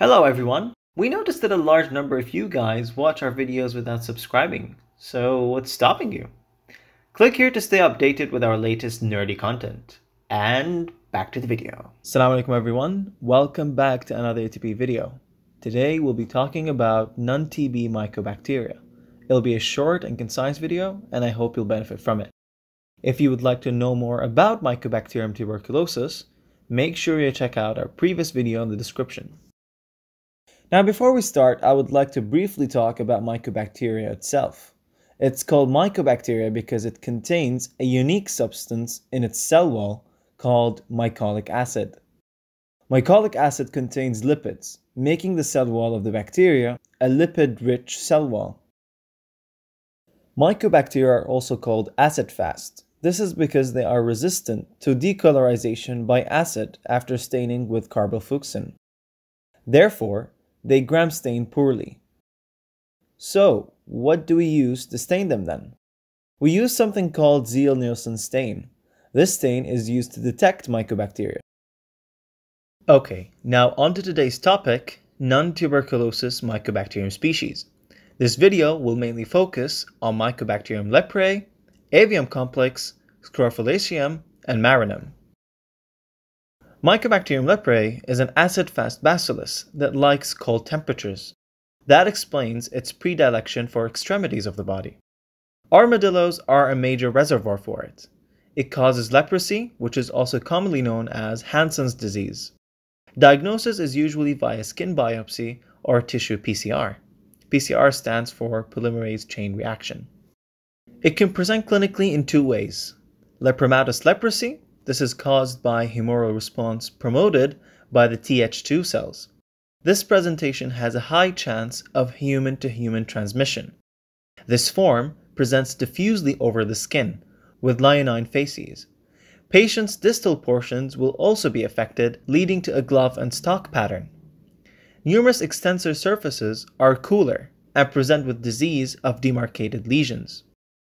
Hello everyone! We noticed that a large number of you guys watch our videos without subscribing, so what's stopping you? Click here to stay updated with our latest nerdy content. And back to the video. Assalamu alaikum everyone, welcome back to another ATP video. Today we'll be talking about non-TB mycobacteria. It'll be a short and concise video and I hope you'll benefit from it. If you would like to know more about Mycobacterium tuberculosis, make sure you check out our previous video in the description. Now, before we start, I would like to briefly talk about mycobacteria itself. It's called mycobacteria because it contains a unique substance in its cell wall called mycolic acid. Mycolic acid contains lipids, making the cell wall of the bacteria a lipid rich cell wall. Mycobacteria are also called acid fast. This is because they are resistant to decolorization by acid after staining with carbolfuchsin. Therefore, they gram stain poorly. So, what do we use to stain them then? We use something called Ziehl-Neelsen stain. This stain is used to detect mycobacteria. Okay, now on to today's topic, non-tuberculosis mycobacterium species. This video will mainly focus on Mycobacterium leprae, Avium complex, Scrofulaceum, and Marinum. Mycobacterium leprae is an acid-fast bacillus that likes cold temperatures. That explains its predilection for extremities of the body. Armadillos are a major reservoir for it. It causes leprosy, which is also commonly known as Hansen's disease. Diagnosis is usually via skin biopsy or tissue PCR. PCR stands for polymerase chain reaction. It can present clinically in two ways lepromatous leprosy this is caused by humoral response promoted by the Th2 cells. This presentation has a high chance of human to human transmission. This form presents diffusely over the skin, with leonine facies. Patients' distal portions will also be affected, leading to a glove and stalk pattern. Numerous extensor surfaces are cooler and present with disease of demarcated lesions.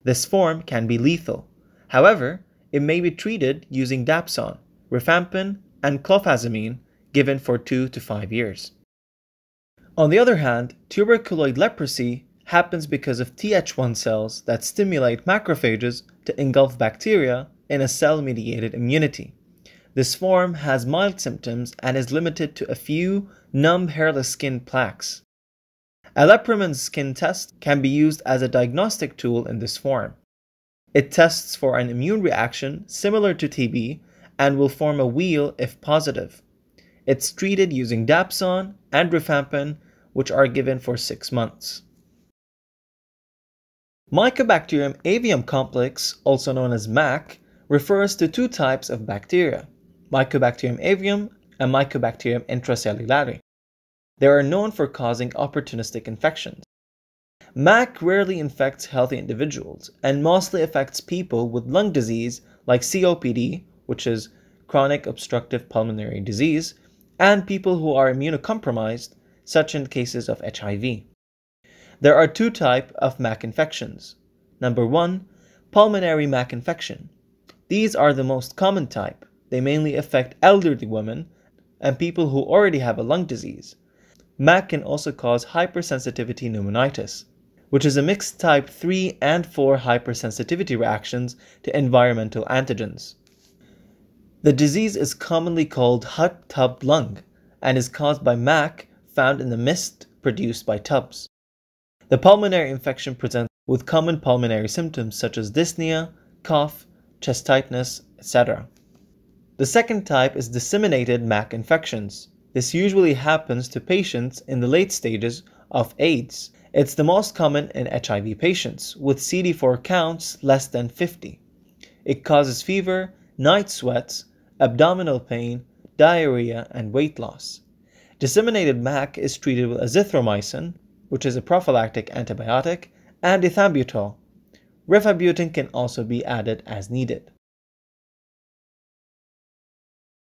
This form can be lethal. However, it may be treated using dapsone, rifampin, and clofazimine given for 2 to 5 years. On the other hand, tuberculoid leprosy happens because of Th1 cells that stimulate macrophages to engulf bacteria in a cell mediated immunity. This form has mild symptoms and is limited to a few numb hairless skin plaques. A lepromin skin test can be used as a diagnostic tool in this form. It tests for an immune reaction similar to TB and will form a wheal if positive. It's treated using dapsone and rifampin, which are given for 6 months. Mycobacterium avium complex, also known as MAC, refers to two types of bacteria, Mycobacterium avium and Mycobacterium intracellulare. They are known for causing opportunistic infections. MAC rarely infects healthy individuals and mostly affects people with lung disease like COPD, which is chronic obstructive pulmonary disease, and people who are immunocompromised, such in cases of HIV. There are two types of MAC infections. Number one, pulmonary MAC infection. These are the most common type. They mainly affect elderly women and people who already have a lung disease. MAC can also cause hypersensitivity pneumonitis which is a mixed type 3 and 4 hypersensitivity reactions to environmental antigens. The disease is commonly called hot tub lung and is caused by MAC found in the mist produced by tubs. The pulmonary infection presents with common pulmonary symptoms such as dyspnea, cough, chest tightness, etc. The second type is disseminated MAC infections. This usually happens to patients in the late stages of AIDS it's the most common in HIV patients, with CD4 counts less than 50. It causes fever, night sweats, abdominal pain, diarrhea, and weight loss. Disseminated MAC is treated with azithromycin, which is a prophylactic antibiotic, and ethambutol. Rifabutin can also be added as needed.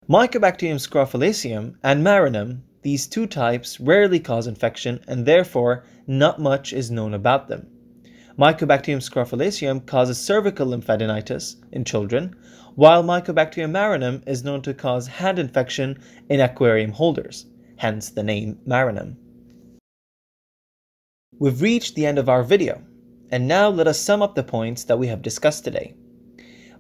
Mycobacterium scrofulaceum and marinum these two types rarely cause infection and therefore not much is known about them. Mycobacterium scrofulaceum causes cervical lymphadenitis in children, while Mycobacterium marinum is known to cause hand infection in aquarium holders. hence the name Marinum. We've reached the end of our video, and now let us sum up the points that we have discussed today.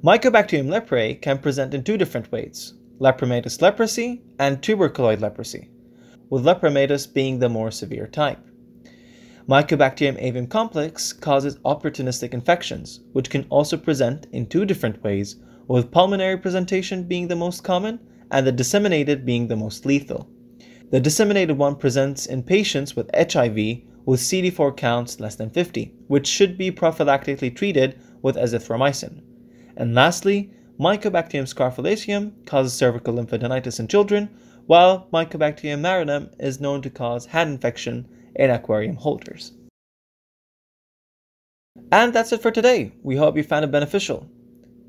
Mycobacterium leprae can present in two different ways, lepromatous leprosy and tuberculoid leprosy, with lepromatous being the more severe type. Mycobacterium avium complex causes opportunistic infections, which can also present in two different ways, with pulmonary presentation being the most common and the disseminated being the most lethal. The disseminated one presents in patients with HIV with CD4 counts less than 50, which should be prophylactically treated with azithromycin. And lastly, Mycobacterium scrofulaceum causes cervical lymphadenitis in children, while Mycobacterium marinum is known to cause hand infection in aquarium holders. And that's it for today. We hope you found it beneficial.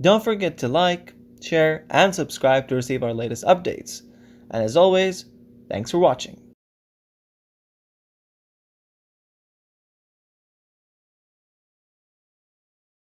Don't forget to like, share, and subscribe to receive our latest updates. And as always, thanks for watching.